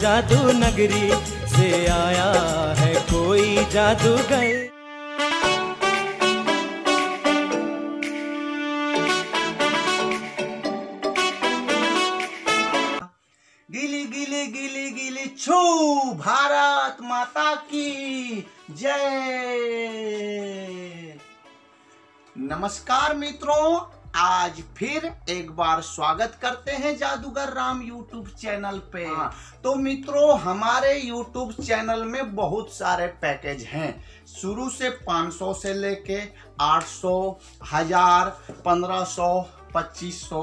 जादू नगरी से आया है कोई जादूगर। गिली गिली गिली गिली छू, भारत माता की जय। नमस्कार मित्रों आज फिर एक बार स्वागत करते हैं जादूगर राम यूट्यूब चैनल पे। हाँ। तो मित्रों हमारे यूट्यूब चैनल में बहुत सारे पैकेज हैं। शुरू से 500 से लेके 800 हज़ार 1500 2500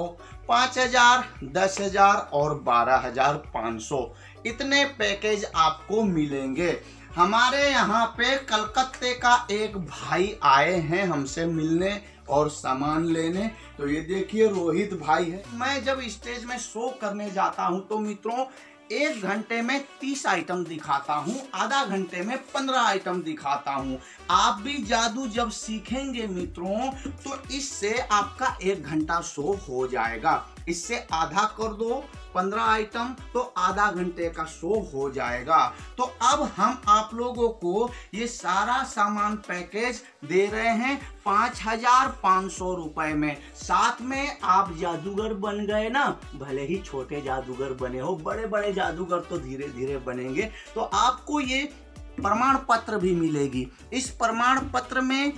5000 10000 और 12500 इतने पैकेज आपको मिलेंगे। हमारे यहाँ पे कलकत्ते का एक भाई आए हैं हमसे मिलने। और सामान लेने। तो ये देखिए, रोहित भाई है। मैं जब स्टेज में शो करने जाता हूँ तो मित्रों, एक घंटे में तीस आइटम दिखाता हूँ, आधा घंटे में पंद्रह आइटम दिखाता हूँ। आप भी जादू जब सीखेंगे मित्रों तो इससे आपका एक घंटा शो हो जाएगा। इससे आधा कर दो पंद्रह आइटम तो आधा घंटे का शो हो जाएगा। तो अब हम आप लोगों को ये सारा सामान पैकेज दे रहे हैं पाँच हज़ार पाँच सौ रुपए में। साथ में आप जादूगर बन गए ना, भले ही छोटे जादूगर बने हो बड़े बड़े जादूगर तो धीरे धीरे बनेंगे। तो आपको ये प्रमाण पत्र भी मिलेगी। इस प्रमाण पत्र में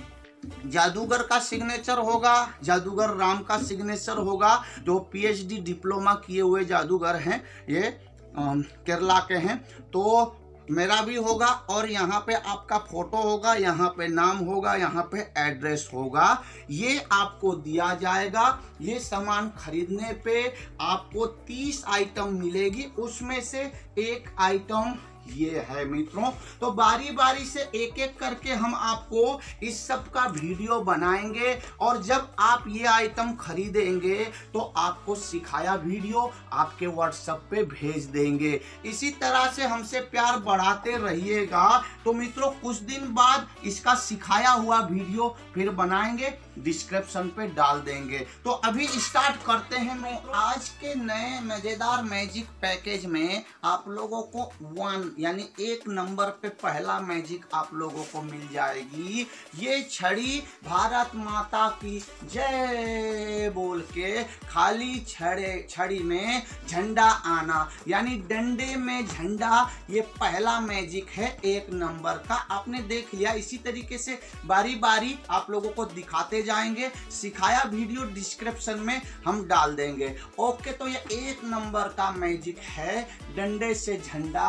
जादूगर का सिग्नेचर होगा, जादूगर राम का सिग्नेचर होगा, जो पीएचडी डिप्लोमा किए हुए जादूगर हैं, ये केरला के हैं। तो मेरा भी होगा और यहाँ पे आपका फ़ोटो होगा, यहाँ पे नाम होगा, यहाँ पे एड्रेस होगा। ये आपको दिया जाएगा, ये सामान खरीदने पे आपको 30 आइटम मिलेगी, उसमें से एक आइटम ये है मित्रों। तो बारी बारी से एक एक करके हम आपको इस सब का वीडियो बनाएँगे और जब आप ये आइटम खरीदेंगे तो आपको सिखाया वीडियो आपके व्हाट्सएप पे भेज देंगे। इसी तरह से हमसे प्यार बढ़ाते रहिएगा। तो मित्रों, कुछ दिन बाद इसका सिखाया हुआ वीडियो फिर बनाएँगे डिस्क्रिप्शन पे डाल देंगे। तो अभी स्टार्ट करते हैं मैं आज के नए मज़ेदार मैजिक पैकेज में आप लोगों को वन यानी एक नंबर पे पहला मैजिक आप लोगों को मिल जाएगी। ये छड़ी भारत माता की, जय बोल के खाली छड़े, छड़ी में झंडा आना, यानी डंडे में झंडा, ये पहला मैजिक है एक नंबर का। आपने देख लिया, इसी तरीके से बारी बारी आप लोगों को दिखाते जाएँगे। सिखाया वीडियो डिस्क्रिप्शन में हम डाल देंगे। ओके तो ये एक नंबर का मैजिक है, डंडे से झंडा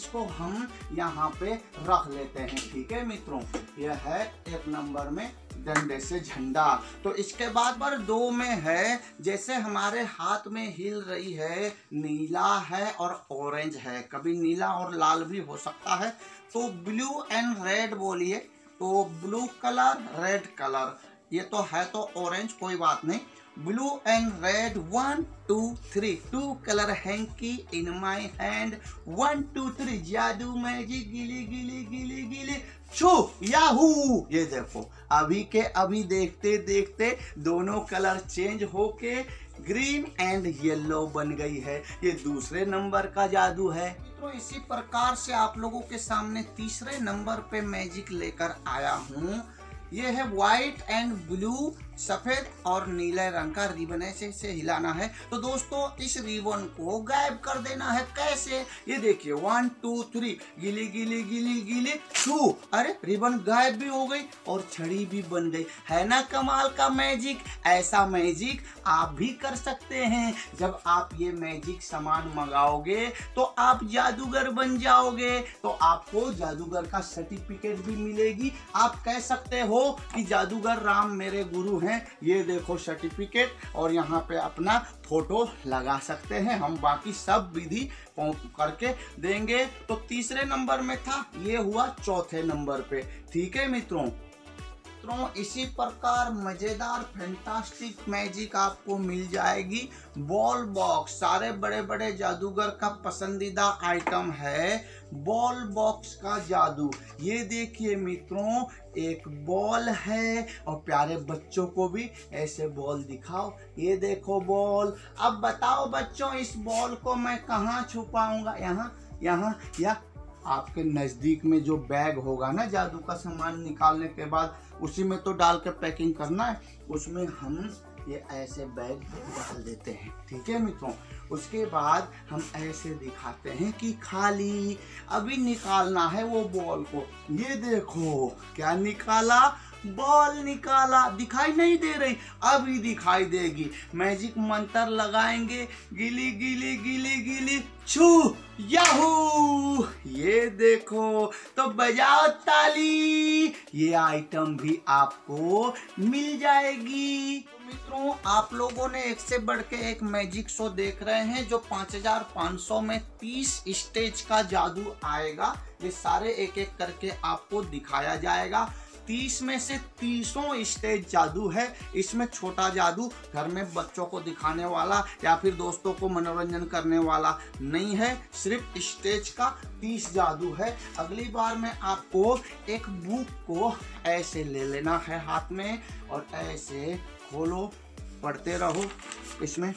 इसको हम यहाँ पे रख लेते हैं, ठीक है मित्रों? यह है एक नंबर में डंडे से झंडा। तो इसके बाद पर दो में है, जैसे हमारे हाथ में हिल रही है, नीला है और ऑरेंज है। कभी नीला और लाल भी हो सकता है। तो ब्लू एंड रेड बोलिए तो ब्लू कलर, रेड कलर। ये तो है तो ऑरेंज, कोई बात नहीं। Blue and red one two three two colour hanky in my hand one two three जादू मैजिक गिली गिली गिली गिली. छू, याहू. ये देखो, अभी के अभी देखते देखते दोनों कलर चेंज होके ग्रीन एंड येलो बन गई है। ये दूसरे नंबर का जादू है। तो इसी प्रकार से आप लोगों के सामने तीसरे नंबर पे मैजिक लेकर आया हूँ। ये है व्हाइट एंड ब्लू सफ़ेद और नीले रंग का रिबन ऐसे से हिलाना है। तो दोस्तों, इस रिबन को गायब कर देना है। कैसे? ये देखिए वन टू थ्री गिली गिली गिली गिली टू अरे, रिबन गायब भी हो गई और छड़ी भी बन गई। है ना कमाल का मैजिक ऐसा मैजिक आप भी कर सकते हैं। जब आप ये मैजिक सामान मंगाओगे तो आप जादूगर बन जाओगे। तो आपको जादूगर का सर्टिफिकेट भी मिलेगी। आप कह सकते हो कि जादूगर राम मेरे गुरु हैं। ये देखो सर्टिफिकेट और यहाँ पे अपना फ़ोटो लगा सकते हैं। हम बाकी सब विधि करके देंगे। तो तीसरे नंबर में था, ये हुआ चौथे नंबर पे। ठीक है मित्रों? मित्रों इसी प्रकार मज़ेदार फैंटास्टिक मैजिक आपको मिल जाएगी। बॉल बॉक्स सारे बड़े बड़े जादूगर का पसंदीदा आइटम है। बॉल बॉक्स का जादू। ये देखिए मित्रों, एक बॉल है और प्यारे बच्चों को भी ऐसे बॉल दिखाओ। ये देखो बॉल अब बताओ बच्चों, इस बॉल को मैं कहाँ छुपाऊँगा? यहाँ यहाँ, या आपके नज़दीक में जो बैग होगा ना जादू का सामान निकालने के बाद, उसी में तो डाल के पैकिंग करना है। उसमें हम ये ऐसे बैग डाल देते हैं। ठीक है मित्रों? उसके बाद हम ऐसे दिखाते हैं कि खाली अभी निकालना है वो बॉल को। ये देखो, क्या निकाला? बॉल निकाला, दिखाई नहीं दे रही, अभी दिखाई देगी। मैजिक मंत्र लगाएँगे, गिली गिली गिली गिली, छू, याहू। ये देखो तो बजाओ ताली। ये आइटम भी आपको मिल जाएगी। तो मित्रों, आप लोगों ने एक से बढ़ के एक मैजिक शो देख रहे हैं, जो 5500 में 30 स्टेज का जादू आएगा। ये सारे एक एक करके आपको दिखाया जाएगा। तीस में से तीसों स्टेज जादू है। इसमें छोटा जादू घर में बच्चों को दिखाने वाला या फिर दोस्तों को मनोरंजन करने वाला नहीं है। सिर्फ़ स्टेज का तीस जादू है। अगली बार में आपको एक बुक को ऐसे ले लेना है हाथ में और ऐसे खोलो, पढ़ते रहो। इसमें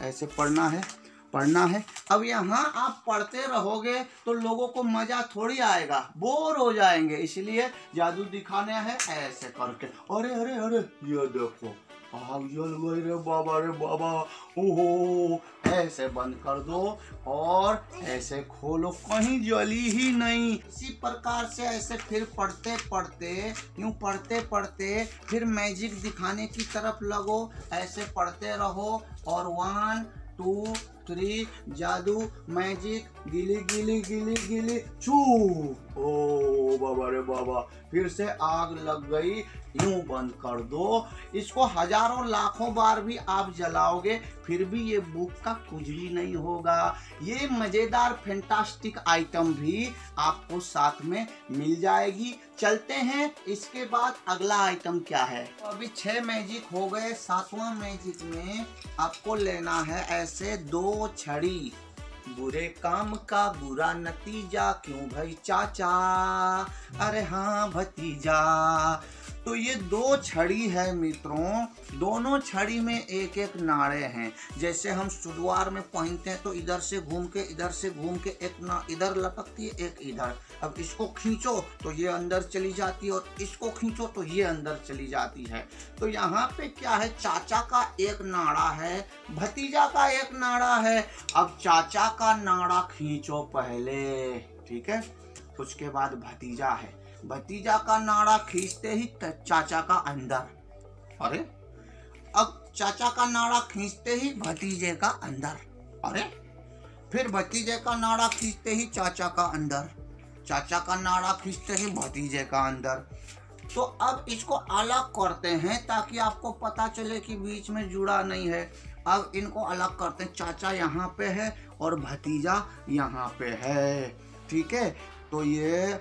ऐसे पढ़ना है। पढ़ना है। अब यहाँ आप पढ़ते रहोगे तो लोगों को मज़ा थोड़ी आएगा। बोर हो जाएँगे, इसलिए जादू दिखाने है ऐसे करके। अरे अरे अरे, ये देखो। रे बाबा रे बाबा। ओहो, ऐसे बंद कर दो और ऐसे खोलो। कहीं जली ही नहीं। इसी प्रकार से ऐसे फिर पढ़ते पढ़ते, यूँ पढ़ते पढ़ते फिर मैजिक दिखाने की तरफ़ लगो। ऐसे पढ़ते रहो और वन टू थ्री जादू मैजिक गिली गिली गिली गिली चू ओ, बाबा रे बाबा, फिर से आग लग गई। यूँ बंद कर दो। इसको हज़ारों लाखों बार भी आप जलाओगे, फिर भी ये बुक का भी नहीं होगा। ये मज़ेदार फैंटास्टिक आइटम भी आपको साथ में मिल जाएगी। चलते हैं, इसके बाद अगला आइटम क्या है? तो अभी छह मैजिक हो गए, सातवां मैजिक में आपको लेना है ऐसे दो छड़ी। बुरे काम का बुरा नतीजा, क्यों भाई चाचा? अरे हाँ भतीजा। तो ये दो छड़ी है मित्रों। दोनों छड़ी में एक एक नाड़े हैं। जैसे हम सुडवार में पहनते हैं तो इधर से घूम के, इधर से घूम के एक ना, इधर लपकती है, एक इधर। अब इसको खींचो तो ये अंदर चली जाती है और इसको खींचो तो ये अंदर चली जाती है। तो यहाँ पे क्या है? चाचा का एक नाड़ा है, भतीजा का एक नाड़ा है। अब चाचा का नाड़ा खींचो पहले, ठीक है? उसके बाद भतीजा है। भतीजा का नाड़ा खींचते ही चाचा का अंदर। अरे, अब चाचा का नाड़ा खींचते ही भतीजे का अंदर। अरे, फिर भतीजे का नाड़ा खींचते ही चाचा का अंदर। चाचा का नाड़ा खींचते ही भतीजे का अंदर। तो अब इसको अलग करते हैं ताकि आपको पता चले कि बीच में जुड़ा नहीं है। अब इनको अलग करते हैं। चाचा यहाँ पे है और भतीजा यहाँ पे है। ठीक है? तो ये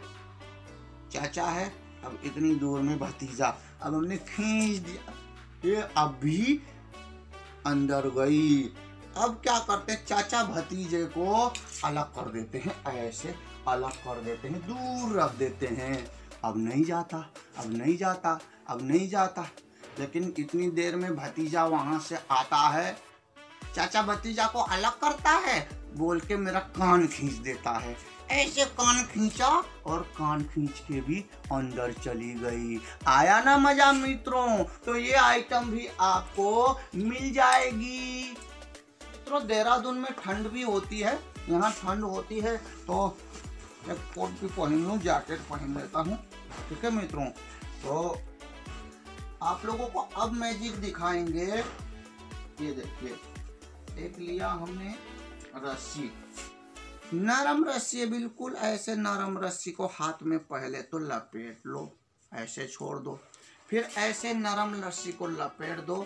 चाचा है, अब इतनी दूर में भतीजा। अब हमने खींच दिया। ये अभी अंदर गई। अब क्या करते हैं? चाचा भतीजे को अलग कर देते हैं, ऐसे अलग कर देते हैं, दूर रख देते हैं। अब नहीं जाता, अब नहीं जाता, अब नहीं जाता। लेकिन इतनी देर में भतीजा वहाँ से आता है। चाचा भतीजा को अलग करता है? बोल के मेरा कान खींच देता है। ऐसे कान खींचा और कान खींच के भी अंदर चली गई। आया ना मज़ा मित्रों? तो ये आइटम भी आपको मिल जाएगी। मित्रों, देहरादून में ठंड भी होती है। यहाँ ठंड होती है तो एक कोट भी पहन लूँ जैकेट पहन लेता हूँ। ठीक है मित्रों? तो आप लोगों को अब मैजिक दिखाएँगे। ये देखिए, एक लिया हमने रस्सी। नरम रस्सी बिल्कुल ऐसे नरम रस्सी को हाथ में पहले तो लपेट लो, ऐसे छोड़ दो, फिर ऐसे नरम रस्सी को लपेट दो,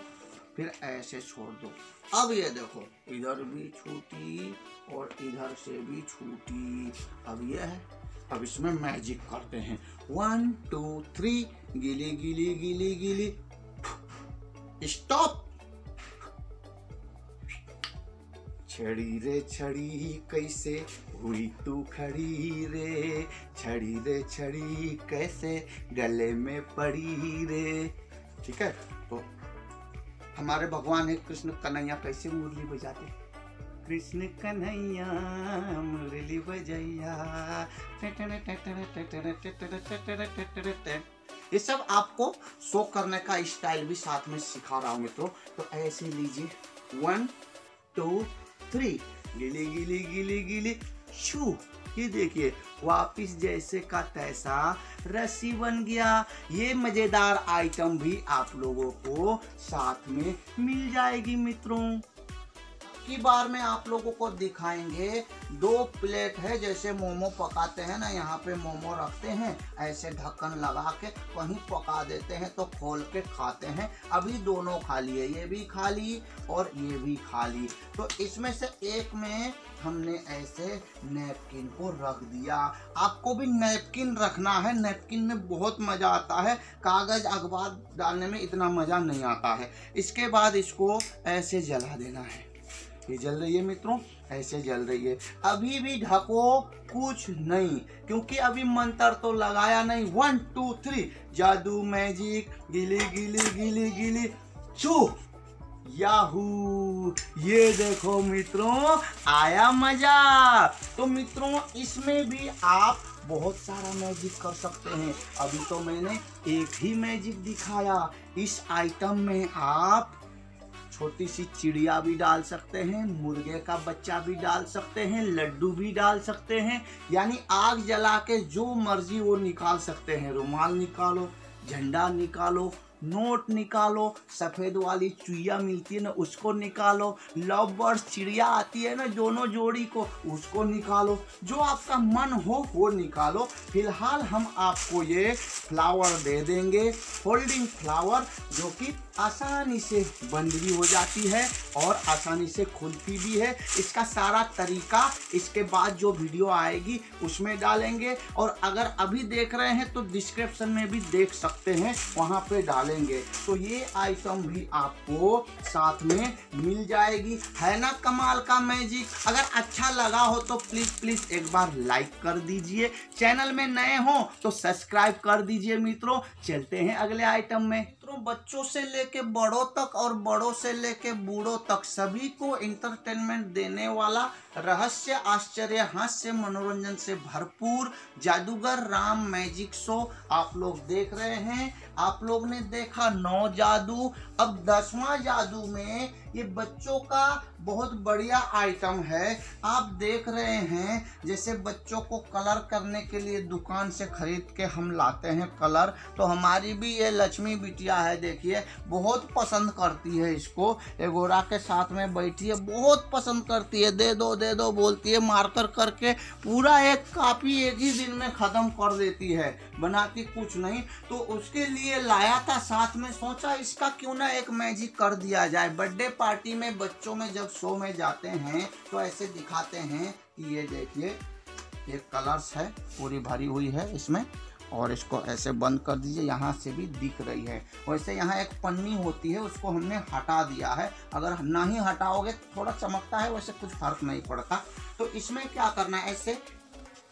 फिर ऐसे छोड़ दो। अब ये देखो, इधर भी छूटी और इधर से भी छूटी। अब ये है, अब इसमें मैजिक करते हैं। वन टू थ्री गिली गिली गिली गिली। स्टॉप छड़ी रे छड़ी कैसे? हुई तू खड़ी रे छड़ी रे छड़ी कैसे? गले में पड़ी रे। ठीक है? तो हमारे भगवान है कृष्ण कन्हैया कैसे मुरली बजाते कृष्ण कन्हैया मुरली बजैया। ये सब आपको शो करने का स्टाइल भी साथ में सिखा रहा हूँ मित्रों। तो ऐसे लीजिए। वन टू थ्री गिली गिली गिली गिली, छू। ये देखिए, वापिस जैसे का तैसा रस्सी बन गया। ये मज़ेदार आइटम भी आप लोगों को साथ में मिल जाएगी मित्रों। की बार में आप लोगों को दिखाएँगे। दो प्लेट है, जैसे मोमो पकाते हैं ना, यहाँ पे मोमो रखते हैं, ऐसे ढक्कन लगा के कहीं पका देते हैं तो खोल के खाते हैं। अभी दोनों खा लिए, ये भी खा ली और ये भी खा ली। तो इसमें से एक में हमने ऐसे नैपकिन को रख दिया। आपको भी नैपकिन रखना है, नैपकिन में बहुत मज़ा आता है। कागज़ अखबार डालने में इतना मज़ा नहीं आता है। इसके बाद इसको ऐसे जला देना है। ये जल रही है मित्रों, ऐसे जल रही है। अभी भी ढको कुछ नहीं, क्योंकि अभी मंत्र तो लगाया नहीं। वन टू थ्री जादू मैजिक, गिली गिली गिली गिली। छू याहू। ये देखो मित्रों, आया मज़ा। तो मित्रों, इसमें भी आप बहुत सारा मैजिक कर सकते हैं। अभी तो मैंने एक ही मैजिक दिखाया। इस आइटम में आप छोटी सी चिड़िया भी डाल सकते हैं, मुर्गे का बच्चा भी डाल सकते हैं, लड्डू भी डाल सकते हैं, यानी आग जला के जो मर्ज़ी वो निकाल सकते हैं। रुमाल निकालो, झंडा निकालो नोट निकालो, सफ़ेद वाली चुईया मिलती है ना, उसको निकालो। लव बर्ड्स चिड़िया आती है ना, दोनों जोड़ी को, उसको निकालो। जो आपका मन हो, वो निकालो। फ़िलहाल हम आपको ये फ्लावर दे देंगे। होल्डिंग फ्लावर जो कि आसानी से बंद भी हो जाती है और आसानी से खुलती भी है। इसका सारा तरीका, इसके बाद जो वीडियो आएगी, उसमें डालेंगे। और अगर अभी देख रहे हैं तो डिस्क्रिप्शन में भी देख सकते हैं। वहाँ पे डालेंगे। तो ये आइटम भी आपको साथ में मिल जाएगी। है ना, कमाल का मैजिक अगर अच्छा लगा हो तो प्लीज़ प्लीज़ एक बार लाइक कर दीजिए। चैनल में नए हो तो सब्सक्राइब कर दीजिए मित्रों। चलते हैं अगले आइटम में। मित्रों, बच्चों से लेके बड़ों तक और बड़ों से लेके बूढ़ों तक सभी को इंटरटेनमेंट देने वाला रहस्य, आश्चर्य, हास्य, मनोरंजन से भरपूर जादूगर राम मैजिक शो आप लोग देख रहे हैं। आप लोग ने देखा नौ जादू। अब दसवां जादू में ये बच्चों का बहुत बढ़िया आइटम है। आप देख रहे हैं, जैसे बच्चों को कलर करने के लिए दुकान से खरीद के हम लाते हैं कलर तो हमारी भी ये लक्ष्मी बिटिया है, देखिए, बहुत पसंद करती है इसको। ये गोरा के साथ में बैठी है, बहुत पसंद करती है। दे दो दे दो, बोलती है, मार्कर करके पूरा एक कापी एक ही दिन में ख़त्म कर देती है, बनाती कुछ नहीं। तो उसके लिए लाया था साथ में, सोचा इसका क्यों ना एक मैजिक कर दिया जाए। बर्थडे पार्टी में, बच्चों में जब शो में जाते हैं तो ऐसे दिखाते हैं कि ये देखिए ये कलर्स है, पूरी भरी हुई है इसमें, और इसको ऐसे बंद कर दीजिए, यहाँ से भी दिख रही है। वैसे यहाँ एक पन्नी होती है, उसको हमने हटा दिया है। अगर ना ही हटाओगे, थोड़ा चमकता है, वैसे कुछ फ़र्क नहीं पड़ता। तो इसमें क्या करना है, ऐसे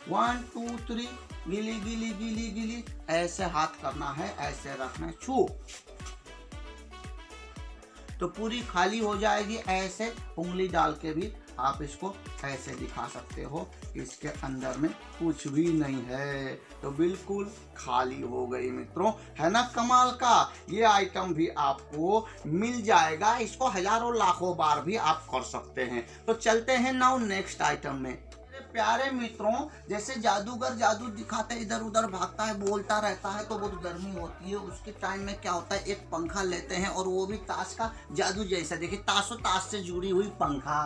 वन, टू, थ्री, गिली गिली गिली गिली, ऐसे हाथ करना है, ऐसे रखना है, छू। तो पूरी खाली हो जाएगी, ऐसे उंगली डाल के भी आप इसको ऐसे दिखा सकते हो। इसके अंदर में कुछ भी नहीं है तो बिल्कुल खाली हो गई मित्रों। है ना कमाल का? ये आइटम भी आपको मिल जाएगा, इसको हज़ारों लाखों बार भी आप कर सकते हैं। तो चलते हैं नाउ नेक्स्ट आइटम में। प्यारे मित्रों, जैसे जादूगर जादू दिखाते इधर उधर भागता है, बोलता रहता है तो बहुत गर्मी होती है। उसके टाइम में क्या होता है, एक पंखा लेते हैं और वो भी ताश का जादू जैसा देखिए, ताशो ताश से जुड़ी हुई पंखा।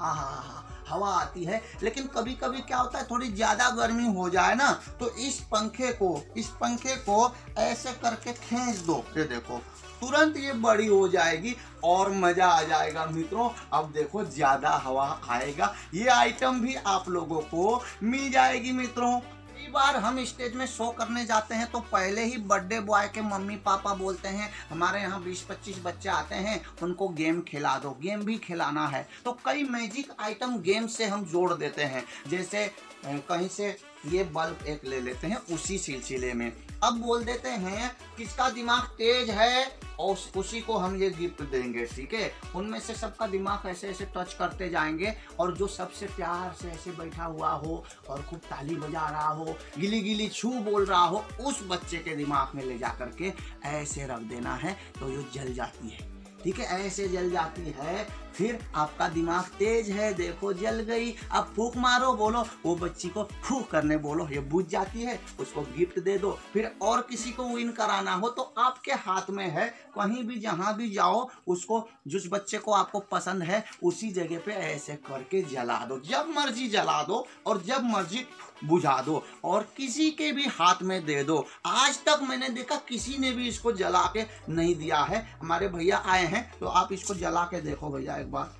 आहा, हवा आती है, लेकिन कभी कभी क्या होता है, थोड़ी ज़्यादा गर्मी हो जाए ना तो इस पंखे को, इस पंखे को ऐसे करके खींच दो। ये देखो तुरंत ये बड़ी हो जाएगी और मज़ा आ जाएगा। मित्रों, अब देखो, ज़्यादा हवा आएगा। ये आइटम भी आप लोगों को मिल जाएगी, मित्रों। कई बार हम स्टेज में शो करने जाते हैं तो पहले ही बर्थडे बॉय के मम्मी पापा बोलते हैं, हमारे यहाँ 20-25 बच्चे आते हैं, उनको गेम खिला दो। गेम भी खिलाना है। तो कई मैजिक आइटम गेम से हम जोड़ देते हैं। जैसे कहीं से ये बल्ब एक ले लेते हैं उसी सिलसिले में। अब बोल देते हैं, किसका दिमाग तेज है? और उसी को हम ये गिफ्ट देंगे, ठीक है? उनमें से सबका दिमाग ऐसे ऐसे टच करते जाएँगे, और जो सबसे प्यार से ऐसे बैठा हुआ हो, और खूब ताली बजा रहा हो गिली गिली छू बोल रहा हो, उस बच्चे के दिमाग में ले जा करके ऐसे रख देना है तो ये जल जाती है, ठीक है? ऐसे जल जाती है फिर आपका दिमाग तेज है, देखो, जल गई। अब फूक मारो, बोलो। वो बच्ची को फूक करने बोलो। ये बुझ जाती है, उसको गिफ्ट दे दो। फिर और किसी को विन कराना हो तो आपके हाथ में है। कहीं भी, जहाँ भी जाओ, उसको, जिस बच्चे को आपको पसंद है, उसी जगह पे ऐसे करके जला दो। जब मर्ज़ी जला दो और जब मर्ज़ी बुझा दो और किसी के भी हाथ में दे दो। आज तक मैंने देखा, किसी ने भी इसको जला के नहीं दिया है। हमारे भैया आए हैं तो आप इसको जला के देखो भैया एक बार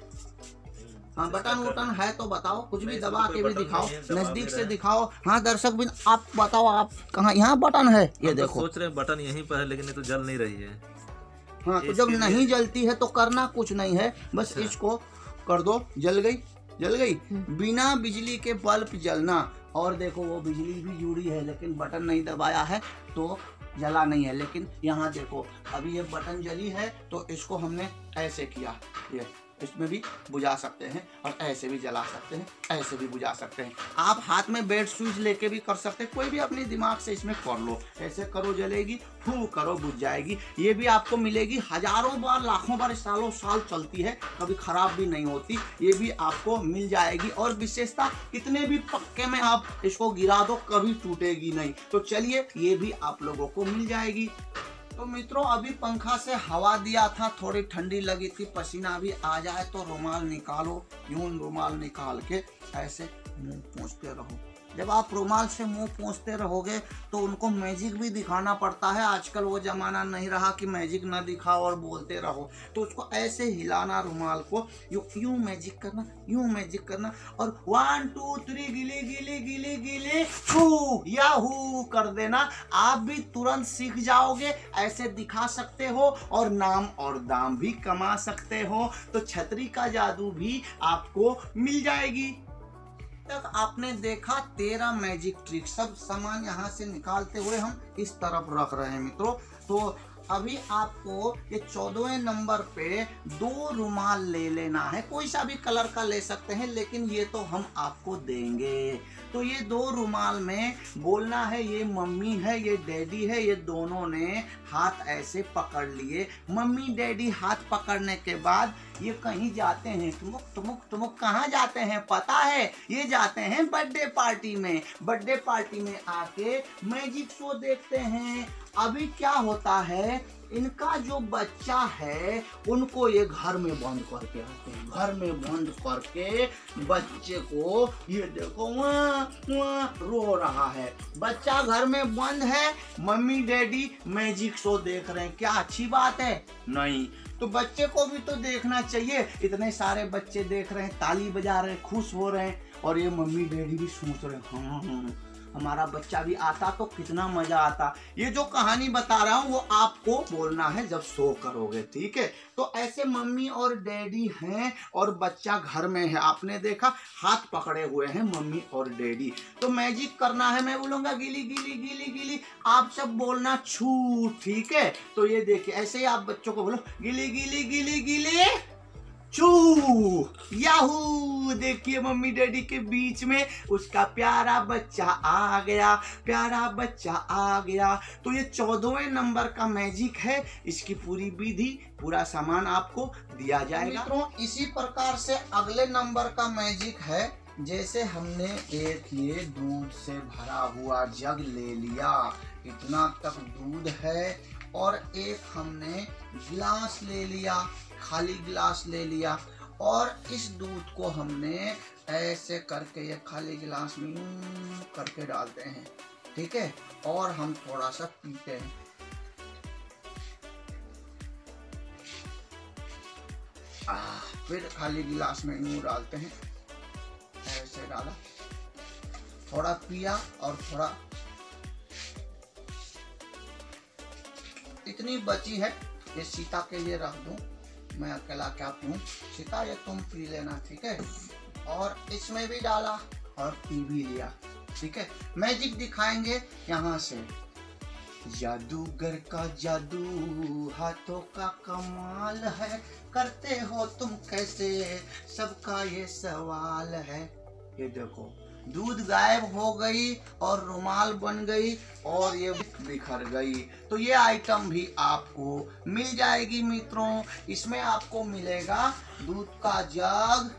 हाँ बटन वटन है तो बताओ कुछ भी दबा के भी दिखाओ नज़दीक से दिखाओ। हाँ दर्शक भी आप बताओ आप कहाँ यहाँ बटन है? ये तो देखो। सोच रहे बटन यहीं पर है लेकिन ये तो जल नहीं रही है। हाँ तो जब नहीं जलती है तो करना कुछ नहीं है। बस अच्छा। इसको कर दो जल गई जल गई। बिना बिजली के बल्ब जलना। और देखो वो बिजली भी जुड़ी है लेकिन बटन नहीं दबाया है तो जला नहीं है। लेकिन यहाँ देखो अभी ये बटन जली है तो इसको हमने ऐसे किया ये। इसमें भी बुझा सकते हैं और ऐसे भी जला सकते हैं, ऐसे भी बुझा सकते हैं। आप हाथ में बेड स्विच लेके भी कर सकते हैं, कोई भी अपने दिमाग से इसमें कर लो। ऐसे करो जलेगी, फू करो, बुझ जाएगी। ये भी आपको मिलेगी, हज़ारों बार, लाखों बार, सालों साल चलती है, कभी खराब भी नहीं होती। ये भी आपको मिल जाएगी और विशेषता, कितने भी पक्के में आप इसको गिरा दो, कभी टूटेगी नहीं। तो चलिए, ये भी आप लोगों को मिल जाएगी। तो मित्रों, अभी पंखा से हवा दिया था, थोड़ी ठंडी लगी थी, पसीना भी आ जाए तो रुमाल निकालो यून रुमाल निकाल के ऐसे मुँह पहुँचते रहो। जब आप रुमाल से मुँह पोंछते रहोगे तो उनको मैजिक भी दिखाना पड़ता है। आजकल वो जमाना नहीं रहा कि मैजिक ना दिखाओ और बोलते रहो। तो उसको ऐसे हिलाना रुमाल को, यूँ यूँ मैजिक करना, यूँ मैजिक करना और वन टू थ्री गिले गिले गिले गिले हू या हू कर देना। आप भी तुरंत सीख जाओगे, ऐसे दिखा सकते हो और नाम और दाम भी कमा सकते हो। तो छतरी का जादू भी आपको मिल जाएगी। तक आपने देखा तेरह मैजिक ट्रिक सब सामान यहाँ से निकालते हुए हम इस तरफ़ रख रहे हैं मित्रों। तो अभी आपको ये चौदहवें नंबर पे दो रुमाल ले लेना है। कोई सा भी कलर का ले सकते हैं, लेकिन ये तो हम आपको देंगे। तो ये दो रुमाल में बोलना है, ये मम्मी है, ये डैडी है, ये दोनों ने हाथ ऐसे पकड़ लिए। मम्मी, डैडी हाथ पकड़ने के बाद ये कहीं जाते हैं? तुमुक तुमुक तुमुक, कहाँ जाते हैं? पता है? ये जाते हैं बर्थडे पार्टी में। बर्थडे पार्टी में आके मैजिक शो देखते हैं। अभी क्या होता है, इनका जो बच्चा है, उनको ये घर में बंद करके आते हैं। घर में बंद करके बच्चे को ये देखो, वहाँ वहाँ रो रहा है। बच्चा घर में बंद है, मम्मी, डैडी मैजिक शो देख रहे हैं। क्या अच्छी बात है? नहीं। तो बच्चे को भी तो देखना चाहिए। इतने सारे बच्चे देख रहे हैं, ताली बजा रहे हैं, खुश हो रहे हैं। और ये मम्मी, डैडी भी सोच रहे हैं हाँ हाँ। हमारा बच्चा भी आता तो कितना मज़ा आता। ये जो कहानी बता रहा हूँ, वो आपको बोलना है जब शो करोगे, ठीक है? तो ऐसे मम्मी और डैडी हैं और बच्चा घर में है, आपने देखा? हाथ पकड़े हुए हैं मम्मी और डैडी। तो मैजिक करना है, मैं बोलूँगा, गिली गिली गिली गिली, आप सब बोलना छू, ठीक है? तो ये देखिए, ऐसे ही आप बच्चों को बोलो, गिली गिली गिली गिली। चू याहू। देखिए मम्मी डैडी के बीच में उसका प्यारा बच्चा आ गया प्यारा बच्चा आ गया। तो ये चौदहवें नंबर का मैजिक है इसकी पूरी विधि पूरा सामान आपको दिया जाएगा। मित्रों इसी प्रकार से अगले नंबर का मैजिक है जैसे हमने एक ये दूध से भरा हुआ जग ले लिया। इतना तक दूध है और एक हमने गिलास ले लिया। खाली गिलास ले लिया और इस दूध को हमने ऐसे करके ये खाली गिलास में करके डालते हैं ठीक है? और हम थोड़ा सा पीते हैं। आह, फिर खाली गिलास में यूँ डालते हैं। ऐसे डाला। थोड़ा पिया और थोड़ा इतनी बची है ये सीता के लिए रख दूँ। मैं अकेला क्या पीऊं सीता, ये तुम पी लेना, ठीक है? और इसमें भी डाला और पी भी लिया, ठीक है? मैजिक दिखाएँगे यहाँ से। जादूगर का जादू, हाथों का कमाल है। करते हो तुम कैसे? सबका ये सवाल है। ये देखो दूध गायब हो गई और रुमाल बन गई और ये बिखर गई। तो ये आइटम भी आपको मिल जाएगी मित्रों। इसमें आपको मिलेगा दूध का जग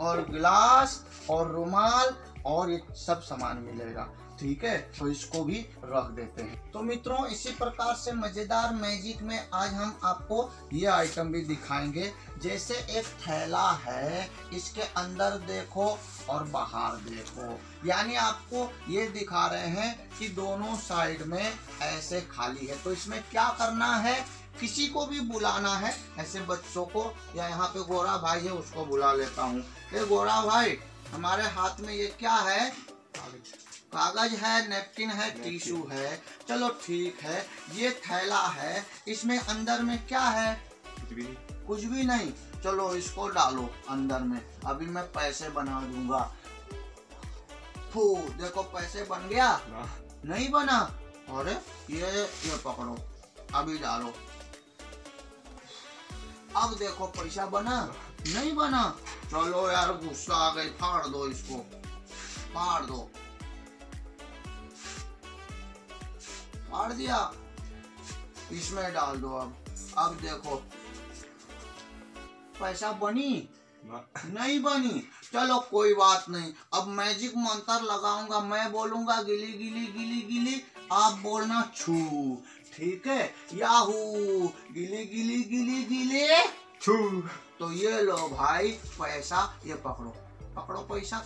और गिलास और रुमाल और ये सब सामान मिलेगा। ठीक है तो इसको भी रख देते हैं। तो मित्रों, इसी प्रकार से मज़ेदार मैजिक में आज हम आपको ये आइटम भी दिखाएँगे। जैसे एक थैला है, इसके अंदर देखो और बाहर देखो। यानी आपको ये दिखा रहे हैं कि दोनों साइड में ऐसे खाली है। तो इसमें क्या करना है? किसी को भी बुलाना है, ऐसे बच्चों को, या यहाँ पे गोरा भाई है, उसको बुला लेता हूँ। गोरा भाई, हमारे हाथ में ये क्या है? कागज़ है नेपकिन है टिश्यू है। चलो ठीक है ये थैला है इसमें अंदर में क्या है? कुछ भी नहीं। चलो इसको डालो अंदर में। अभी मैं पैसे बना दूँगा। फू देखो पैसे बन गया। नहीं बना? अरे ये ये पकड़ो। अभी डालो। अब देखो पैसा बना। नहीं बना। चलो यार गुस्सा आ गई। फाड़ दो इसको। फाड़ दो। फाड़ दिया। इसमें डाल दो अब। अब देखो। पैसा बनी? नहीं बनी। चलो कोई बात नहीं। अब मैजिक मंत्र लगाऊँगा मैं बोलूँगा गिली गिली गिली गिली। आप बोलना छू। ठीक है? याहू। गिली गिली गिली गिली। छू। तो ये लो भाई पैसा ये पकड़ो। पकड़ो पैसा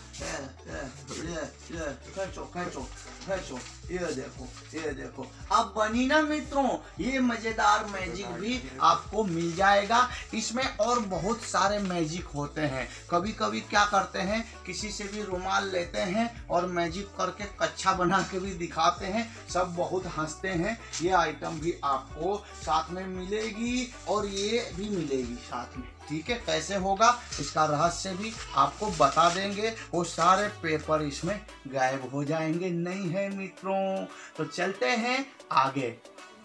खींचो खींचो खींचो ये देखो ये देखो अब बनी ना मित्रों ये मज़ेदार मैजिक भी आपको मिल जाएगा इसमें और बहुत सारे मैजिक होते हैं कभी कभी क्या करते हैं किसी से भी रुमाल लेते हैं और मैजिक करके कच्छा बना के भी दिखाते हैं सब बहुत हँसते हैं ये आइटम भी आपको साथ में मिलेगी और ये भी मिलेगी साथ में ठीक है, कैसे होगा, इसका रहस्य भी आपको बता देंगे। वो सारे पेपर इसमें गायब हो जाएँगे। नहीं है मित्रों तो चलते हैं आगे।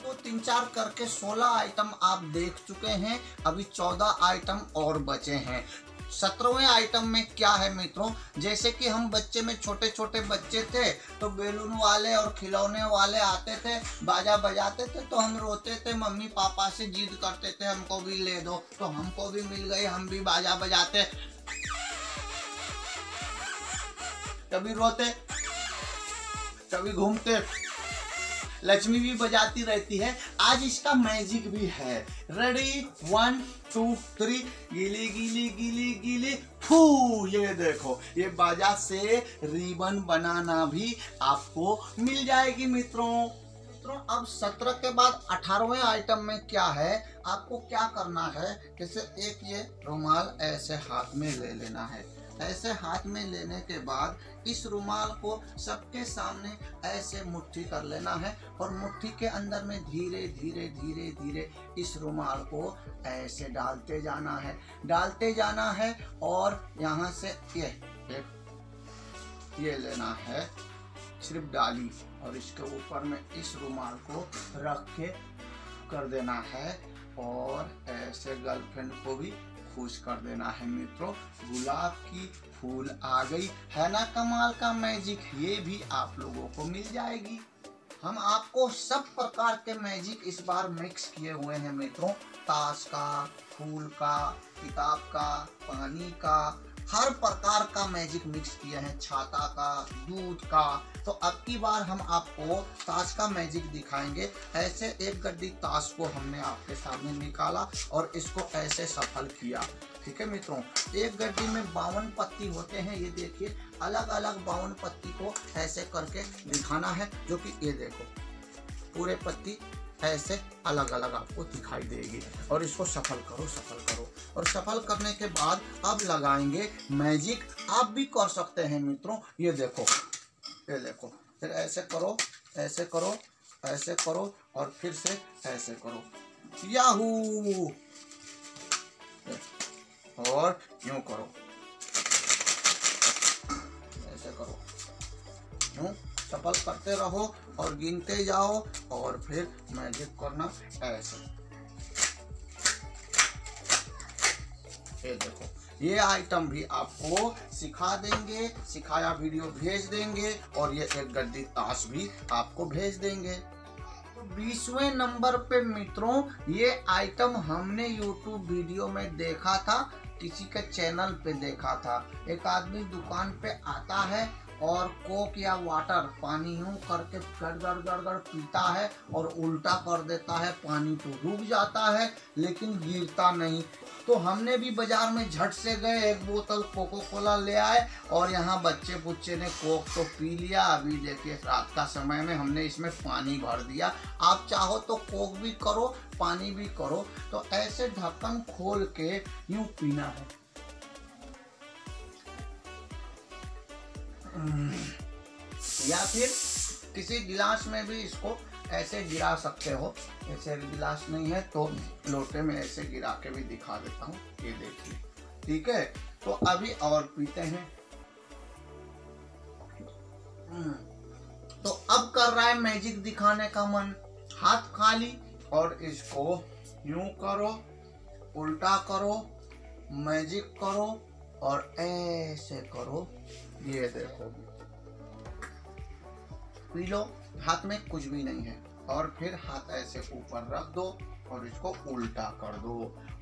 तो तीन, चार करके सोलह आइटम आप देख चुके हैं। अभी चौदह आइटम और बचे हैं। सत्रहवें आइटम में क्या है मित्रों? जैसे कि हम बच्चे में छोटे छोटे बच्चे थे तो बैलून वाले और खिलौने वाले आते थे, बाजा बजाते थे तो हम रोते थे, मम्मी पापा से जिद करते थे, हमको भी ले दो तो हमको भी मिल गई, हम भी बाजा बजाते। कभी रोते, कभी घूमते। लक्ष्मी भी बजाती रहती है। आज इसका मैजिक भी है। रेडी वन टू थ्री गिली गिली गिली गिली। फू, ये देखो, ये बाजा से रिबन बनाना भी आपको मिल जाएगी मित्रों। मित्रों, अब सत्रह के बाद अठारहवें आइटम में क्या है? आपको क्या करना है? जैसे एक ये रुमाल ऐसे हाथ में ले लेना है। ऐसे हाथ में लेने के बाद इस रुमाल को सबके सामने ऐसे मुट्ठी कर लेना है और मुट्ठी के अंदर में धीरे धीरे धीरे धीरे इस रुमाल को ऐसे डालते जाना है। डालते जाना है और यहाँ से ये ये लेना है सिर्फ़ डाली और इसके ऊपर में इस रुमाल को रख के कर देना है और ऐसे गर्लफ्रेंड को भी खुश कर देना है मित्रों। गुलाब की फूल आ गई। है ना कमाल का मैजिक? ये भी आप लोगों को मिल जाएगी। हम आपको सब प्रकार के मैजिक इस बार मिक्स किए हुए हैं मित्रों। ताश का, फूल का, किताब का, पानी का हर प्रकार का मैजिक मिक्स किया है, छाता का, दूध का। तो अब की बार हम आपको ताश का मैजिक दिखाएँगे। ऐसे एक गड्डी ताश को हमने आपके सामने निकाला और इसको ऐसे सफल किया। ठीक है मित्रों? एक गड्डी में बावन पत्ती होते हैं, ये देखिए अलग अलग बावन पत्ती को ऐसे करके दिखाना है, जो कि ये देखो, पूरे पत्ती ऐसे अलग अलग आपको दिखाई देगी। और इसको सफल करो सफल करो। और सफल करने के बाद अब लगाएँगे मैजिक आप भी कर सकते हैं मित्रों। ये देखो ये देखो। फिर ऐसे करो ऐसे करो ऐसे करो और फिर से ऐसे करो। याहू और यूँ करो। ऐसे करो। यूँ। सफल करते रहो और गिनते जाओ और फिर मैजिक करना ऐसे। ये देखो, ये आइटम भी आपको सिखा देंगे, सिखाया वीडियो भेज देंगे और ये एक गड्डी ताश भी आपको भेज देंगे। तो बीसवें नंबर पे मित्रों, ये आइटम हमने यूट्यूब वीडियो में देखा था, किसी के चैनल पे देखा था। एक आदमी दुकान पे आता है और कोक या वाटर पानी यूँ करके गड़ गड़ गड़ गड़ पीता है और उल्टा कर देता है, पानी तो रुक जाता है, लेकिन गिरता नहीं। तो हमने भी बाज़ार में झट से गए, एक बोतल कोको कोला ले आए और यहाँ बच्चे बुच्चे ने कोक तो पी लिया। अभी देखिए, रात का समय में हमने इसमें पानी भर दिया। आप चाहो तो कोक भी करो, पानी भी करो। तो ऐसे ढक्कन खोल के यूँ पीना है। या फिर किसी गिलास में भी इसको ऐसे गिरा सकते हो। ऐसे गिलास नहीं है तो लोटे में ऐसे गिरा के भी दिखा देता हूँ। ये देखिए ठीक है? तो अभी और पीते हैं। हम्म, तो अब कर रहा है मैजिक दिखाने का मन। हाथ खाली और इसको यूँ करो उल्टा करो मैजिक करो और ऐसे करो। ये देखो पी लो हाथ में कुछ भी नहीं है। और फिर हाथ ऐसे ऊपर रख दो और इसको उल्टा कर दो।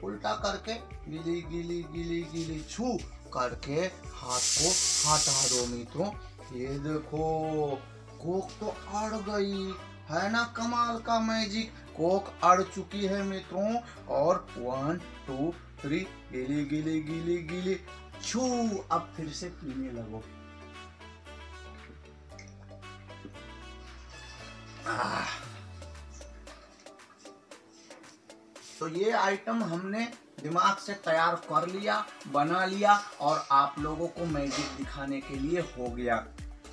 उल्टा करके गिली गिली गिली गिली छू करके हाथ को हटा दो मित्रों। ये देखो, कोक तो अड़ गई, है ना कमाल का मैजिक कोक अड़ चुकी है मित्रों। और वन टू थ्री गिली गिली गिली गिली। छू, अब फिर से पीने लगो। तो ये आइटम हमने दिमाग से तैयार कर लिया, बना लिया, और आप लोगों को मैजिक दिखाने के लिए हो गया।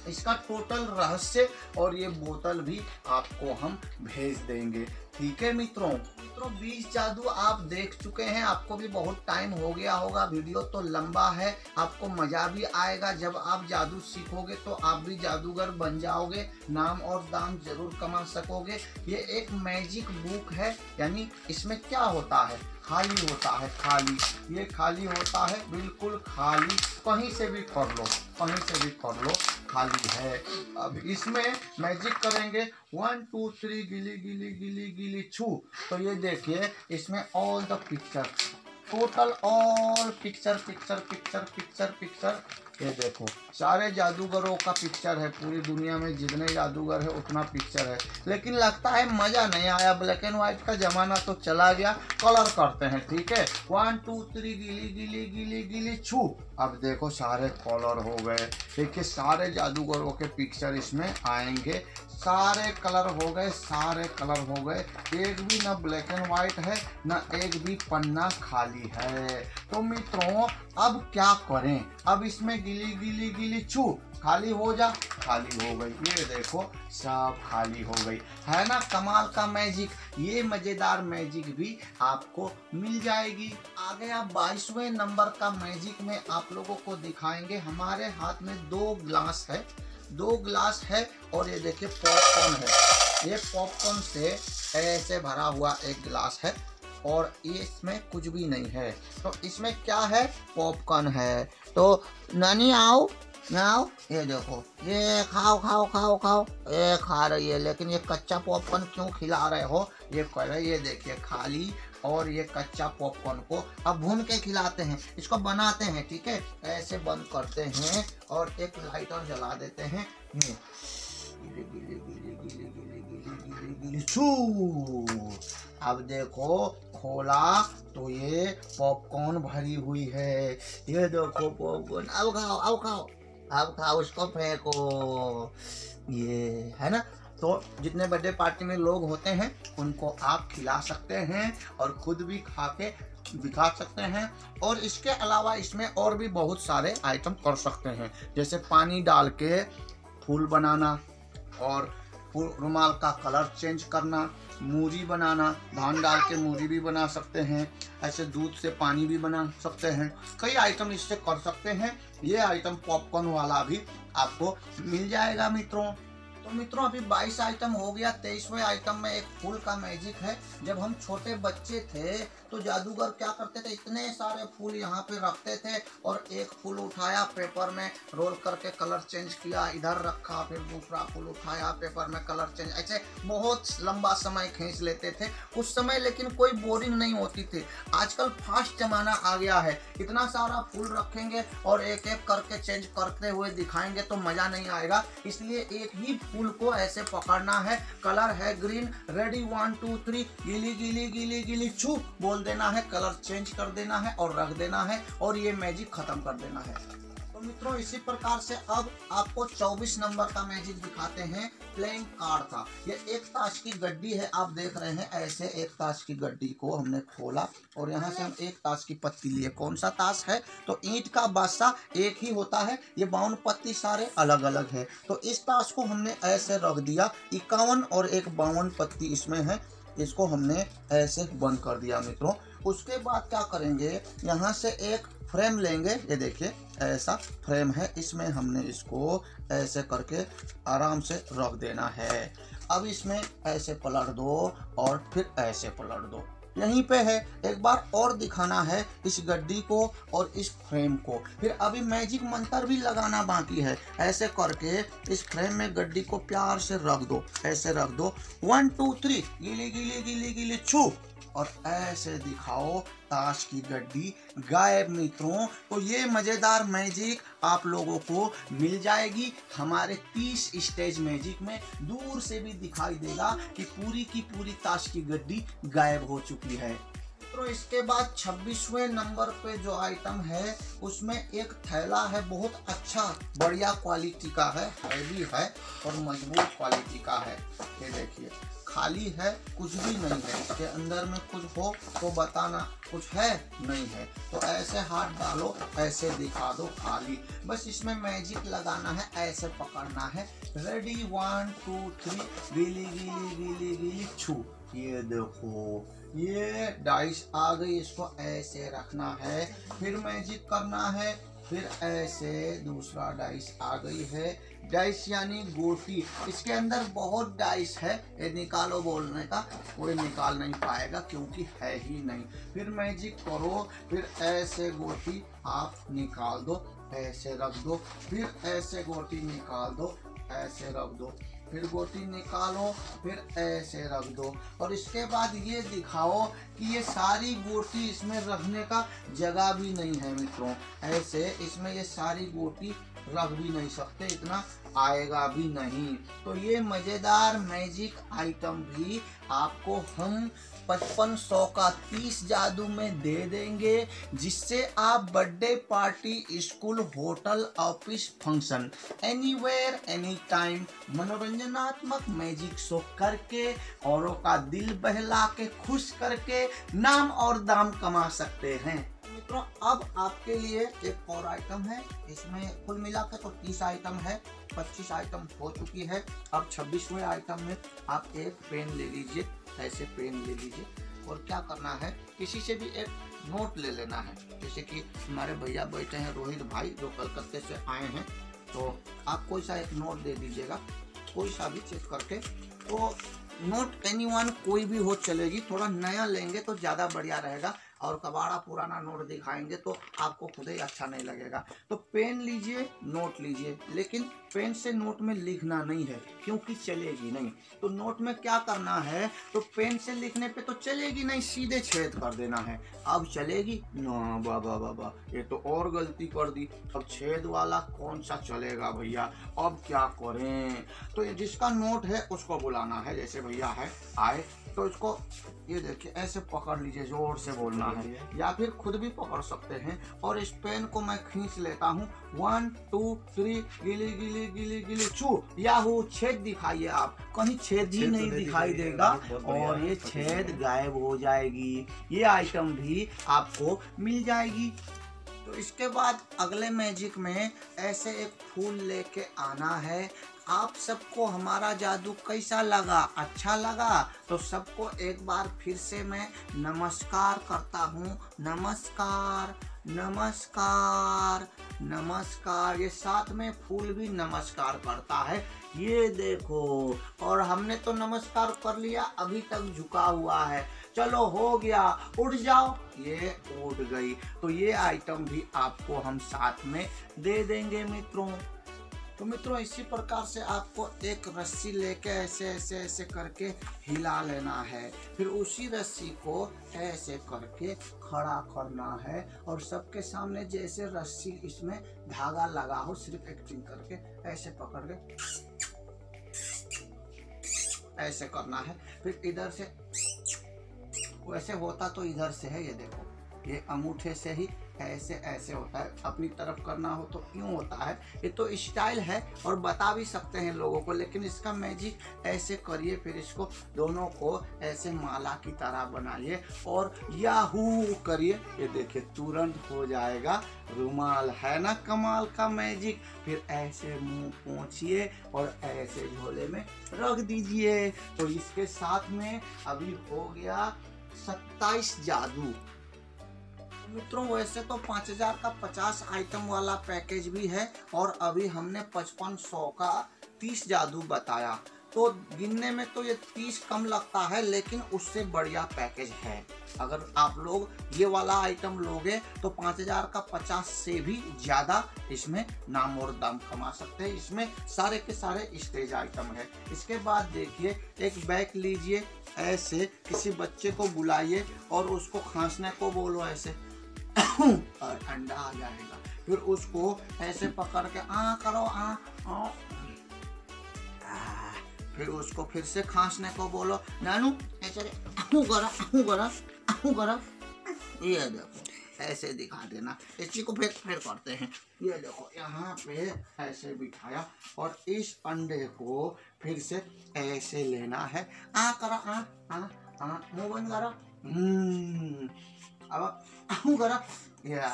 इसका टोटल रहस्य और ये बोतल भी आपको हम भेज देंगे। ठीक है मित्रों? मित्रों बीस जादू आप देख चुके हैं। आपको भी बहुत टाइम हो गया होगा। वीडियो तो लंबा है। आपको मज़ा भी आएगा। जब आप जादू सीखोगे तो आप भी जादूगर बन जाओगे। नाम और दाम ज़रूर कमा सकोगे। ये एक मैजिक बुक है। यानी इसमें क्या होता है? खाली होता है, खाली। ये खाली होता है, बिल्कुल खाली। कहीं से भी कर लो। कहीं से भी कर लो, खाली है। अब इसमें मैजिक करेंगे। वन टू थ्री गिली गिली गिली गिली, छू। तो ये देखिए, इसमें all the picture total all picture picture picture picture picture ये देखो, सारे जादूगरों का पिक्चर है, पूरी दुनिया में जितने जादूगर है, उतना पिक्चर है। लेकिन लगता है मज़ा नहीं आया ब्लैक एंड व्हाइट का जमाना तो चला गया कलर करते हैं, ठीक है? वन टू थ्री गिली गिली गिली गिली, छू। अब देखो, सारे कलर हो गए। देखिए, सारे जादूगरों के पिक्चर इसमें आएँगे। सारे कलर हो गए, सारे कलर हो गए। एक भी ना ब्लैक एंड व्हाइट है, ना एक भी पन्ना खाली है। तो मित्रों, अब क्या करें? अब इसमें गिली गिली गिली छू खाली हो जा, खाली हो गई। ये देखो, सब खाली हो गई। है ना, कमाल का मैजिक ये मज़ेदार मैजिक भी आपको मिल जाएगी। आगे गया बाईसवें नंबर का मैजिक में आप लोगों को दिखाएँगे। हमारे हाथ में दो ग्लास है। दो ग्लास है और ये देखिए पॉपकॉर्न है। ये पॉपकॉर्न से ऐसे भरा हुआ एक गिलास है और इसमें कुछ भी नहीं है। तो इसमें क्या है? पॉपकॉर्न है। तो नानी आओ आओ ये देखो, ये खाओ खाओ खाओ खाओ। ये खा रही है, लेकिन ये कच्चा पॉपकॉर्न क्यों खिला रहे हो? ये कह रहे ये देखिए, खाली और ये कच्चा पॉपकॉर्न को अब भून के खिलाते हैं। इसको बनाते हैं, ठीक है? ऐसे बंद करते हैं और एक लाइटर जला देते हैं। अब देखो, खोला तो ये पॉपकॉर्न भरी हुई है। ये देखो पॉपकॉर्न अब खाओ अब खाओ। अब खाओ, उसको फेंको। ये, है ना? तो जितने बर्थडे पार्टी में लोग होते हैं, उनको आप खिला सकते हैं और खुद भी खा के दिखा सकते हैं। और इसके अलावा इसमें और भी बहुत सारे आइटम कर सकते हैं। जैसे पानी डाल के फूल बनाना और रुमाल का कलर चेंज करना, मूरी बनाना, धान डाल के मूरी भी बना सकते हैं। ऐसे दूध से पानी भी बना सकते हैं। कई आइटम इससे कर सकते हैं। ये आइटम पॉपकॉर्न वाला भी आपको मिल जाएगा मित्रों। तो मित्रों, अभी 22 आइटम हो गया। तेईसवें आइटम में एक फूल का मैजिक है। जब हम छोटे बच्चे थे तो जादूगर क्या करते थे? इतने सारे फूल यहाँ पे रखते थे और एक फूल उठाया, पेपर में रोल करके कलर चेंज किया, इधर रखा, फिर दूसरा फूल उठाया, पेपर में कलर चेंज। ऐसे बहुत लंबा समय खींच लेते थे। उस समय लेकिन कोई बोरिंग नहीं होती थी। आजकल फास्ट जमाना आ गया है। इतना सारा फूल रखेंगे और एक एक करके चेंज करते हुए दिखाएँगे तो मज़ा नहीं आएगा। इसलिए एक ही फूल को ऐसे पकड़ना है। कलर है green, ready one, two, three, गिली गिली गिली गिली, छू, बोल देना है कलर चेंज कर देना है और रख देना है और ये मैजिक खत्म कर देना है। तो मित्रों, इसी प्रकार से अब आपको 24 नंबर का मैजिक दिखाते हैं प्लेइंग कार्ड का। ये एक ताश की गड्डी है, आप देख रहे हैं, ऐसे एक ताश की गड्डी को हमने खोला और यहाँ से हम एक ताश की पत्ती लिए। कौन सा ताश है? तो ईंट का बादशाह एक ही होता है, ये बावन पत्ती सारे अलग अलग है। तो इस ताश को हमने ऐसे रख दिया, इक्यावन और एक बावन पत्ती इसमें है। इसको हमने ऐसे बंद कर दिया मित्रों। उसके बाद क्या करेंगे, यहाँ से एक फ्रेम लेंगे। ये देखिए, ऐसा फ्रेम है, इसमें हमने इसको ऐसे करके आराम से रख देना है। अब इसमें ऐसे पलट दो और फिर ऐसे पलट दो। यहीं पे है। एक बार और दिखाना है इस गड्डी को और इस फ्रेम को। फिर अभी मैजिक मंत्र भी लगाना बाकी है। ऐसे करके इस फ्रेम में गड्डी को प्यार से रख दो। ऐसे रख दो। वन टू थ्री गिली, गीली, गिली गिली, छू। और ऐसे दिखाओ ताश की गड्डी गायब मित्रों। तो ये मज़ेदार मैजिक आप लोगों को मिल जाएगी। हमारे 30 स्टेज मैजिक में दूर से भी दिखाई देगा कि पूरी की पूरी ताश की गड्डी गायब हो चुकी है। तो इसके बाद 26वें नंबर पे जो आइटम है, उसमें एक थैला है, बहुत अच्छा बढ़िया क्वालिटी का है हैवी है और मज़बूत क्वालिटी का है। ये देखिए, खाली है, कुछ भी नहीं है। इसके अंदर में कुछ हो तो बताना, कुछ है नहीं है। तो ऐसे हाथ डालो, ऐसे दिखा दो खाली। बस इसमें मैजिक लगाना है, ऐसे पकड़ना है। रेडी वन टू थ्री गीली गीली गीली गीली छू ये देखो ये डाइस आ गई, इसको ऐसे रखना है, फिर मैजिक करना है, फिर ऐसे दूसरा डाइस आ गई है। डाइस यानी गोटी, इसके अंदर बहुत डाइस है, ये निकालो बोलने का, कोई निकाल नहीं पाएगा क्योंकि है ही नहीं। फिर मैजिक करो, फिर ऐसे गोटी आप निकाल दो, ऐसे रख दो, फिर ऐसे गोटी निकाल दो, ऐसे रख दो। फिर गोटी निकालो, फिर ऐसे रख दो। और इसके बाद ये दिखाओ कि ये सारी गोटी इसमें रखने का जगह भी नहीं है मित्रों। ऐसे इसमें ये सारी गोटी रख भी नहीं सकते, इतना आएगा भी नहीं। तो ये मज़ेदार मैजिक आइटम भी आपको हम पचपन सौ का तीस जादू में दे देंगे, जिससे आप birthday party, school, hotel, office, function anywhere any time मनोरंजनात्मक मैजिक शो करके, औरों का दिल बहला के, खुश करके, नाम और दाम कमा सकते हैं। मित्रों अब आपके लिए एक और आइटम है। इसमें कुल मिलाकर तो तीस आइटम है, पच्चीस आइटम हो चुकी है। अब छब्बीसवें आइटम में आप एक पेन ले लीजिए, ऐसे पेन ले लीजिए। और क्या करना है, किसी से भी एक नोट ले लेना है। जैसे कि हमारे भैया बैठे हैं, रोहित भाई, जो कलकत्ते से आए हैं तो आप कोई सा एक नोट दे दीजिएगा। कोई सा भी चेक करके तो नोट एनी कोई भी हो चलेगी, थोड़ा नया लेंगे तो ज़्यादा बढ़िया रहेगा। और कबाड़ा पुराना नोट दिखाएँगे तो आपको खुद ही अच्छा नहीं लगेगा। तो पेन लीजिए, नोट लीजिए, लेकिन पेन से नोट में लिखना नहीं है, क्योंकि चलेगी नहीं। तो नोट में क्या करना है? तो पेन से लिखने पे तो चलेगी नहीं, सीधे छेद कर देना है। अब चलेगी? ना बाबा बाबा ये तो और गलती कर दी। अब छेद वाला कौन सा चलेगा भैया? अब क्या करें? तो जिसका नोट है, उसको बुलाना है। जैसे भैया है, आए तो इसको ये देखिए ऐसे पकड़ लीजिए ज़ोर से बोलना है। या फिर खुद भी पकड़ सकते हैं। और इस पेन को मैं खींच लेता हूँ। वन टू थ्री गिली गिली गिली गिली। छू याहू छेद दिखाइए आप। कहीं छेद ही तो नहीं दिखाई देगा। और ये छेद गायब हो जाएगी। ये आइटम भी आपको मिल जाएगी। तो इसके बाद अगले मैजिक में ऐसे एक फूल लेके आना है। आप सबको हमारा जादू कैसा लगा? अच्छा लगा? तो सबको एक बार फिर से मैं नमस्कार करता हूँ। नमस्कार नमस्कार नमस्कार। ये साथ में फूल भी नमस्कार करता है। ये देखो, और हमने तो नमस्कार कर लिया, अभी तक झुका हुआ है। चलो, हो गया। उठ जाओ। ये उठ गई। तो ये आइटम भी आपको हम साथ में दे देंगे मित्रों। तो मित्रों, इसी प्रकार से आपको एक रस्सी लेके ऐसे ऐसे ऐसे करके हिला लेना है। फिर उसी रस्सी को ऐसे करके खड़ा करना है और सबके सामने जैसे रस्सी इसमें धागा लगा हो, सिर्फ़ एक्टिंग करके ऐसे पकड़ के ऐसे करना है। फिर इधर से, वैसे होता तो इधर से है, ये देखो, ये अंगूठे से ही ऐसे ऐसे होता है। अपनी तरफ़ करना हो तो यूँ होता है? ये तो स्टाइल है और बता भी सकते हैं लोगों को, लेकिन इसका मैजिक ऐसे करिए, फिर इसको दोनों को ऐसे माला की तरह बनाइए और याहू करिए। ये देखिए, तुरंत हो जाएगा। रुमाल है ना कमाल का मैजिक। फिर ऐसे मुँह पहुँचिए और ऐसे झोले में रख दीजिए। तो इसके साथ में अभी हो गया सत्ताईस जादू। मित्रों, वैसे तो 5000 का 50 आइटम वाला पैकेज भी है और अभी हमने 5500 का 30 जादू बताया। तो गिनने में तो ये 30 कम लगता है, लेकिन उससे बढ़िया पैकेज है। अगर आप लोग ये वाला आइटम लोगे तो 5000 का 50 से भी ज़्यादा इसमें नाम और दाम कमा सकते हैं। इसमें सारे के सारे स्टेज आइटम है। इसके बाद देखिए, एक बैग लीजिए, ऐसे किसी बच्चे को बुलाइए और उसको खांसने को बोलो ऐसे। और अंडा आ जाएगा। फिर उसको ऐसे पकड़ के आ करो आ, आ फिर उसको फिर से खांसने को बोलो नानू ऐसे आहू करा आहू करा आहू करा ये देखो ऐसे दिखा देना। इसी को फिर फिर करते हैं। ये देखो यहाँ पे ऐसे बिठाया और इस अंडे को फिर से ऐसे लेना है। आ करा आ आ आ मुँह बंद करो। हम्म। अब आहू करा। या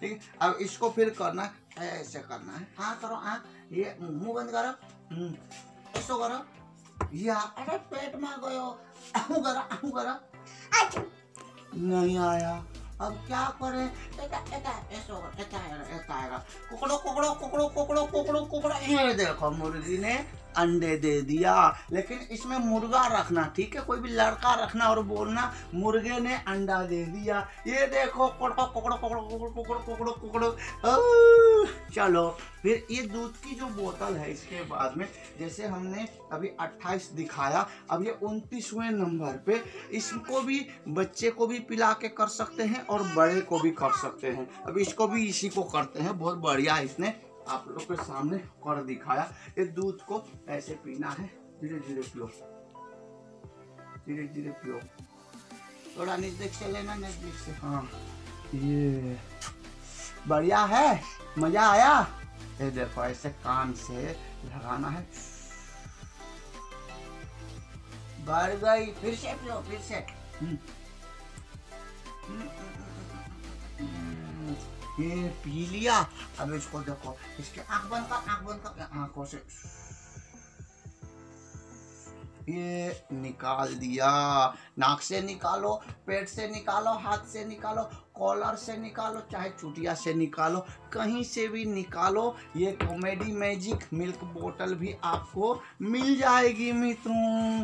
ठीक है? अब इसको फिर करना ऐसे करना है। हाँ करो हाँ। ये मुँह बंद करो। हम्म, ऐसो करो। या अरे पेट में गयो आहू करो आहू करो। नहीं आया। अब क्या करे? एका एका ऐसो एका आएगा एका कुकड़ो कुकड़ो कुकड़ो कुकड़ो कुकड़ो कुकड़ो। ये देखो मुर्गी ने अंडे दे दिया। लेकिन इसमें मुर्गा रखना, ठीक है? कोई भी लड़का रखना और बोलना, मुर्गे ने अंडा दे दिया। ये देखो कुकड़ो कुकड़ो कुकड़ो कुकड़ो कुकड़ो कुकड़ो कुकड़ो चलो, फिर ये दूध की जो बोतल है, इसके बाद में, जैसे हमने अभी 28 दिखाया, अब ये उनतीसवें नंबर पे, इसको भी, बच्चे को भी पिला के कर सकते हैं और बड़े को भी कर सकते हैं। अब इसको भी इसी को करते हैं, बहुत बढ़िया इसने आप लोग के सामने कर दिखाया। ये दूध को ऐसे पीना है। धीरे धीरे पियो। धीरे धीरे पियो। थोड़ा नज़दीक से लेना नज़दीक से। हाँ ये बढ़िया है। मज़ा आया। ये देखो, ऐसे कान से लगाना है। बढ़ गई। फिर से पियो, फिर से। हम्म। ये पी लिया। अब इसको देखो, इसके आँख बंद कर, आँख बंद कर। आँखों से ये निकाल दिया। नाक से निकालो, पेट से निकालो, हाथ से निकालो, कॉलर से निकालो, चाहे चुटिया से निकालो, कहीं से भी निकालो। ये कॉमेडी मैजिक मिल्क बोतल भी आपको मिल जाएगी, मित्रों।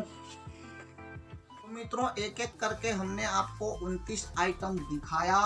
तो मित्रों एक एक करके हमने आपको 29 आइटम दिखाया।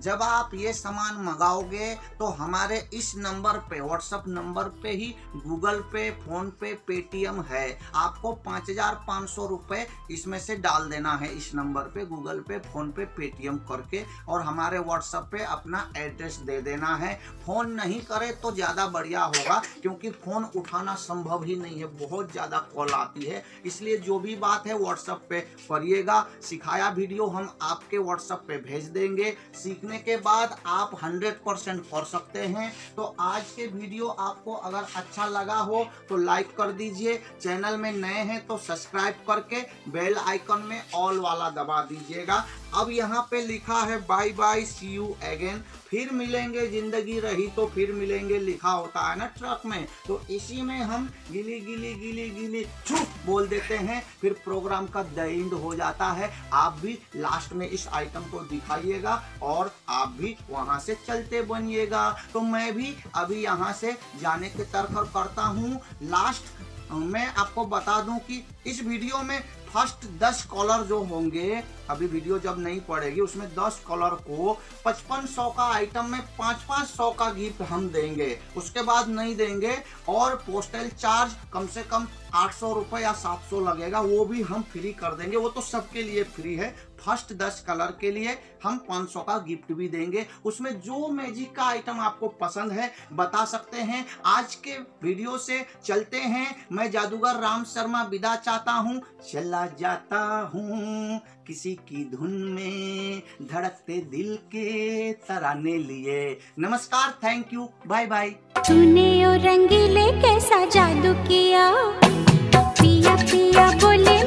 जब आप ये सामान मंगाओगे तो हमारे इस नंबर पे व्हाट्सअप नंबर पे ही Google Pay, PhonePe Paytm है। आपको पाँच हज़ार पाँच सौ रुपये इसमें से डाल देना है इस नंबर पे Google Pay, PhonePe Paytm करके, और हमारे व्हाट्सअप पे अपना एड्रेस दे देना है। फ़ोन नहीं करे तो ज़्यादा बढ़िया होगा, क्योंकि फ़ोन उठाना संभव ही नहीं है, बहुत ज़्यादा कॉल आती है। इसलिए जो भी बात है व्हाट्सअप पे करिएगा। सिखाया वीडियो हम आपके व्हाट्सअप पे भेज देंगे। सीखने के बाद आप 100 परसेंट कर सकते हैं। तो आज के वीडियो आपको अगर अच्छा लगा हो तो लाइक कर दीजिए। चैनल में नए हैं तो सब्सक्राइब करके बेल आइकन में ऑल वाला दबा दीजिएगा। अब यहाँ पे लिखा है bye bye see you again फिर मिलेंगे ज़िंदगी रही तो फिर मिलेंगे, लिखा होता है ना ट्रक में। तो इसी में हम गिली गिली गिली गिली चुप बोल देते हैं। फिर प्रोग्राम का द एंड हो जाता है। आप भी लास्ट में इस आइटम को दिखाइएगा और आप भी वहाँ से चलते बनिएगा। तो मैं भी अभी यहाँ से जाने के तरफ़ करता हूँ। लास्ट मैं आपको बता दूँ कि इस वीडियो में फ़र्स्ट दस कॉलर जो होंगे, अभी वीडियो जब नहीं पड़ेगी, उसमें दस कॉलर को पचपन सौ का आइटम में पाँच पाँच सौ का गिफ्ट हम देंगे। उसके बाद नहीं देंगे और पोस्टल चार्ज कम से कम आठ सौ रुपए या सात सौ लगेगा, वो भी हम फ्री कर देंगे। वो तो सबके लिए फ्री है फ़र्स्ट दस कलर के लिए हम पाँच सौ का गिफ्ट भी देंगे। उसमें जो मैजिक का आइटम आपको पसंद है, बता सकते हैं। आज के वीडियो से चलते हैं। मैं जादूगर राम शर्मा विदा चाहता हूँ। चला जाता हूँ किसी की धुन में, धड़कते दिल के तराने लिए। नमस्कार थैंक यू बाय बाय रंगीले कैसा जादू किया। पिया पिया बोले